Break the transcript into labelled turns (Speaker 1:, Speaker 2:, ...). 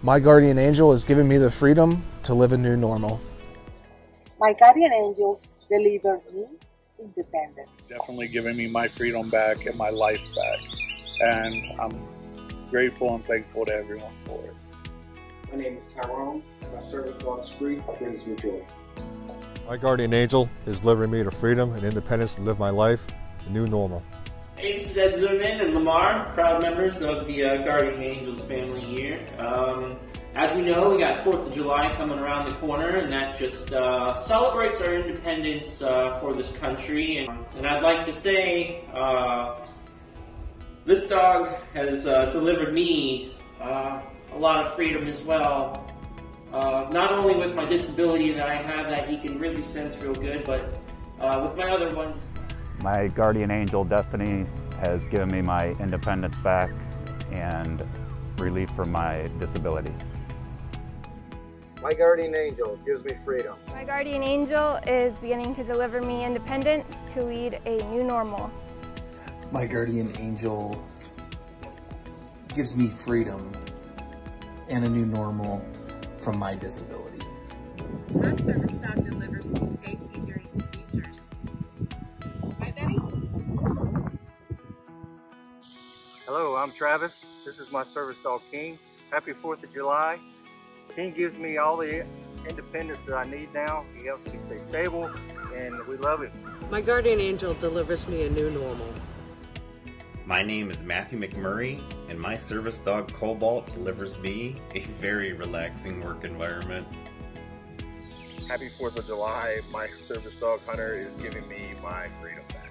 Speaker 1: My guardian angel is giving me the freedom to live a new normal.
Speaker 2: My guardian angels delivered me independence.
Speaker 3: Definitely giving me my freedom back and my life back. And I'm grateful and thankful to everyone for it.
Speaker 4: My name is Tyrone. and My service dog Spree brings me joy.
Speaker 5: My guardian angel is delivering me to freedom and independence to live my life, the new normal.
Speaker 6: Ed Zimmerman and Lamar, proud members of the uh, Guardian Angels family here. Um, as we know, we got 4th of July coming around the corner, and that just uh, celebrates our independence uh, for this country. And, and, I'd like to say, uh, this dog has uh, delivered me uh, a lot of freedom as well. not only with my disability that I have that he can really sense real good, but with my other ones.
Speaker 7: My guardian angel, Destiny, has given me my independence back and relief from my disabilities.
Speaker 8: My guardian angel gives me freedom.
Speaker 9: My guardian angel is beginning to deliver me independence to lead a new normal.
Speaker 10: My guardian angel gives me freedom and a new normal from my disability.
Speaker 11: My service dog delivers me safety during
Speaker 12: Hello, I'm Travis. This is my service dog King. Happy 4th of July. King gives me all the independence that I need now. He helps me stay stable, and we love him.
Speaker 13: My guardian angel delivers me a new normal.
Speaker 14: My name is Matthew McMurray, and my service dog Cobalt delivers me a very relaxing work environment.
Speaker 15: Happy 4th of July. My service dog Hunter is giving me my freedom back.